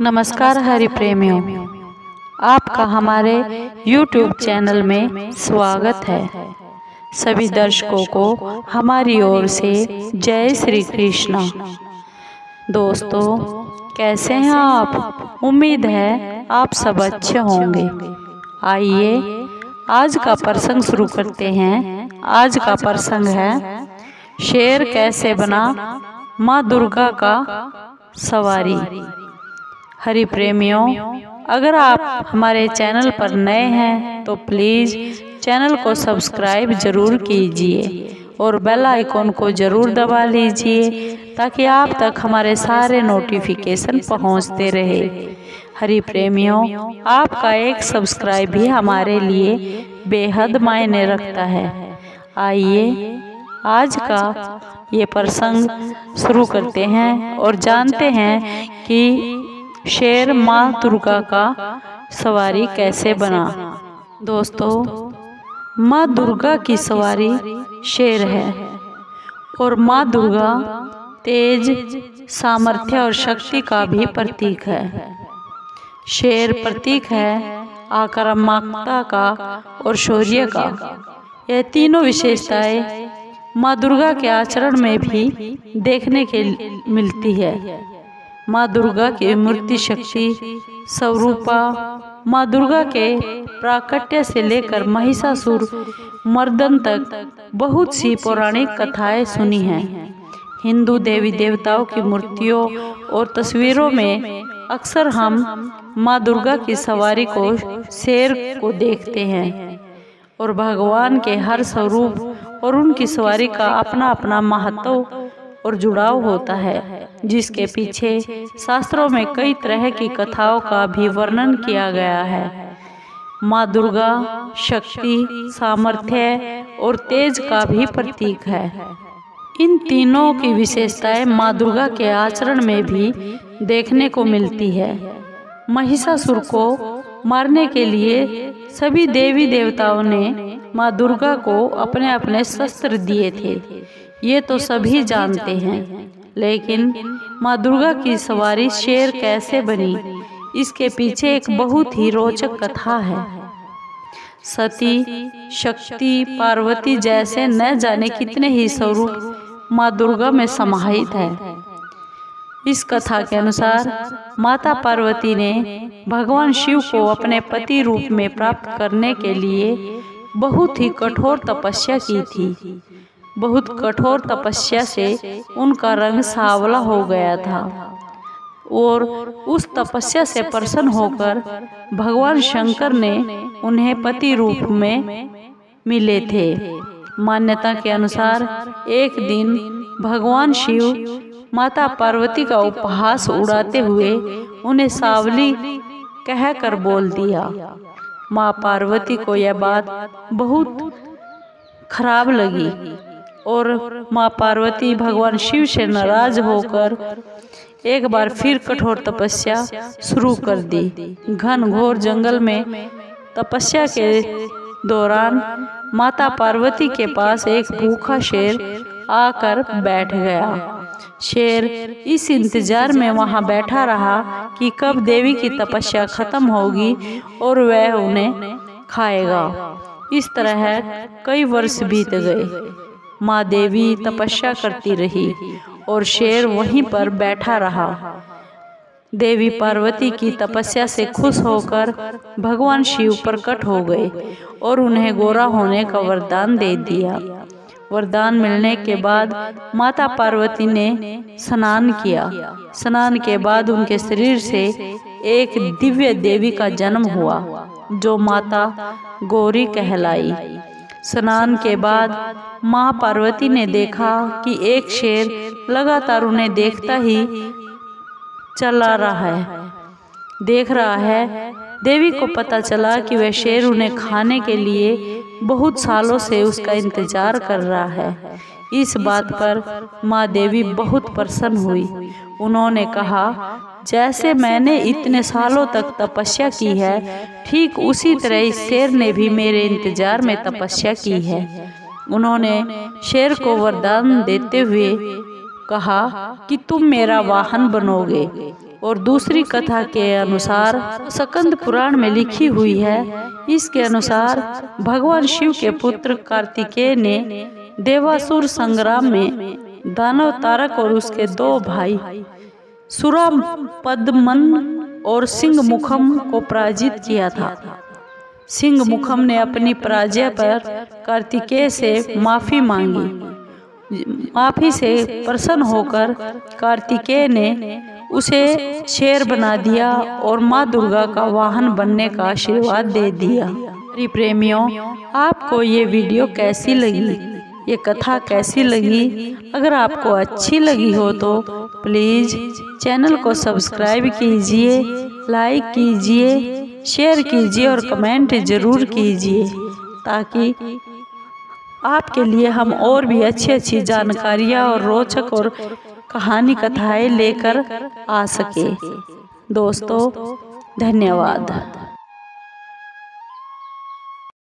नमस्कार हरि प्रेमियों आपका हमारे YouTube चैनल में स्वागत है। सभी दर्शकों को हमारी ओर से जय श्री कृष्णा। दोस्तों कैसे हैं आप? उम्मीद है आप सब अच्छे होंगे। आइए आज का प्रसंग शुरू करते हैं। आज का प्रसंग है शेर कैसे बना माँ दुर्गा का सवारी। हरि प्रेमियों अगर आप हमारे चैनल पर नए हैं तो प्लीज़ चैनल को सब्सक्राइब ज़रूर कीजिए और बेल आइकॉन को ज़रूर दबा लीजिए ताकि आप तक हमारे सारे नोटिफिकेशन पहुँचते रहे। हरि प्रेमियों आपका एक सब्सक्राइब भी हमारे लिए बेहद मायने रखता है। आइए आज का ये प्रसंग शुरू करते हैं और जानते हैं कि शेर माँ दुर्गा का सवारी कैसे बना? दोस्तों माँ दुर्गा की सवारी शेर है। और माँ दुर्गा तेज सामर्थ्य और शक्ति का भी प्रतीक है। शेर प्रतीक है आक्रामकता का और शौर्य का। यह तीनों विशेषताएँ माँ दुर्गा के आचरण में भी देखने के मिलती है। माँ दुर्गा की मूर्ति शक्ति स्वरूपा, माँ दुर्गा के प्राकट्य से लेकर महिषासुर मर्दन तक बहुत सी पौराणिक कथाएँ सुनी हैं। हिंदू देवी देवताओं की मूर्तियों और तस्वीरों में अक्सर हम माँ दुर्गा की सवारी को शेर को देखते हैं और भगवान के हर स्वरूप और उनकी सवारी का अपना अपना महत्व और जुड़ाव होता है, जिसके पीछे शास्त्रों में कई तरह की कथाओं का भी वर्णन किया गया है। माँ दुर्गा शक्ति, सामर्थ्य और तेज का भी प्रतीक है। इन तीनों की विशेषताएँ माँ दुर्गा के आचरण में भी देखने को मिलती है। महिषासुर को मारने के लिए सभी देवी देवताओं ने माँ दुर्गा को अपने अपने शस्त्र दिए थे। ये तो सभी जानते हैं। लेकिन माँ दुर्गा की सवारी शेर कैसे बनी? इसके पीछे एक बहुत ही रोचक कथा है। सती शक्ति पार्वती जैसे न जाने कितने ही स्वरूप माँ दुर्गा में समाहित है। इस कथा के अनुसार माता पार्वती ने भगवान शिव को अपने पति रूप में प्राप्त करने के लिए बहुत ही कठोर तपस्या की थी। बहुत कठोर तपस्या से उनका रंग सावला हो गया था। और उस तपस्या से प्रसन्न होकर भगवान शंकर ने उन्हें पति रूप में मिले थे। मान्यता के अनुसार एक दिन भगवान शिव माता पार्वती का उपहास उड़ाते हुए उन्हें सावली कहकर बोल दिया, माँ पार्वती को यह बात बहुत खराब लगी। और माँ पार्वती भगवान शिव से नाराज़ होकर एक बार फिर कठोर तपस्या शुरू कर दी। घन घोर जंगल में तपस्या के दौरान माता पार्वती के पास एक भूखा शेर आकर बैठ गया। शेर इस इंतज़ार में वहाँ बैठा रहा कि कब देवी की तपस्या खत्म होगी और वह उन्हें खाएगा। इस तरह कई वर्ष बीत गए। माँ देवी तपस्या करती रही और शेर वहीं पर बैठा रहा। देवी पार्वती की तपस्या से खुश होकर भगवान शिव प्रकट हो गए और उन्हें गोरा होने का वरदान दे दिया। वरदान मिलने के बाद माता पार्वती ने स्नान किया। स्नान के बाद उनके शरीर से एक दिव्य देवी का जन्म हुआ, जो माता गौरी कहलाई। स्नान के बाद माँ पार्वती ने देखा कि एक शेर लगातार उन्हें देखता ही चला रहा है। देख रहा है, देवी को पता चला कि वह शेर उन्हें खाने के लिए बहुत सालों से उसका इंतज़ार कर रहा है। इस बात पर माँ देवी बहुत प्रसन्न हुई। उन्होंने कहा, जैसे मैंने इतने सालों तक तपस्या की है ठीक उसी तरह इस शेर ने भी मेरे इंतज़ार में तपस्या की है। उन्होंने शेर को वरदान देते हुए कहा कि तुम मेरा वाहन बनोगे और दूसरी कथा के अनुसार सकंद पुराण में लिखी हुई है। इसके अनुसार भगवान शिव के पुत्र कार्तिकेय ने देवासुर संग्राम में दानव तारक और उसके दो भाई सुरा पद्मन और सिंह मुखम को पराजित किया था। सिंह मुखम ने अपनी पराजय पर कार्तिकेय से माफ़ी मांगी। माफ़ी से प्रसन्न होकर कार्तिकेय ने उसे शेर बना दिया और माँ दुर्गा का वाहन बनने का आशीर्वाद दे दिया। प्रिय प्रेमियों आपको ये वीडियो कैसी लगी? ये कथा कैसी लगी? अगर आपको अच्छी लगी हो तो प्लीज़ चैनल को सब्सक्राइब कीजिए, लाइक कीजिए, शेयर कीजिए और कमेंट ज़रूर कीजिए, ताकि आपके लिए हम और भी अच्छी अच्छी जानकारियाँ और रोचक और कहानी कथाएँ लेकर आ सके। दोस्तों, धन्यवाद।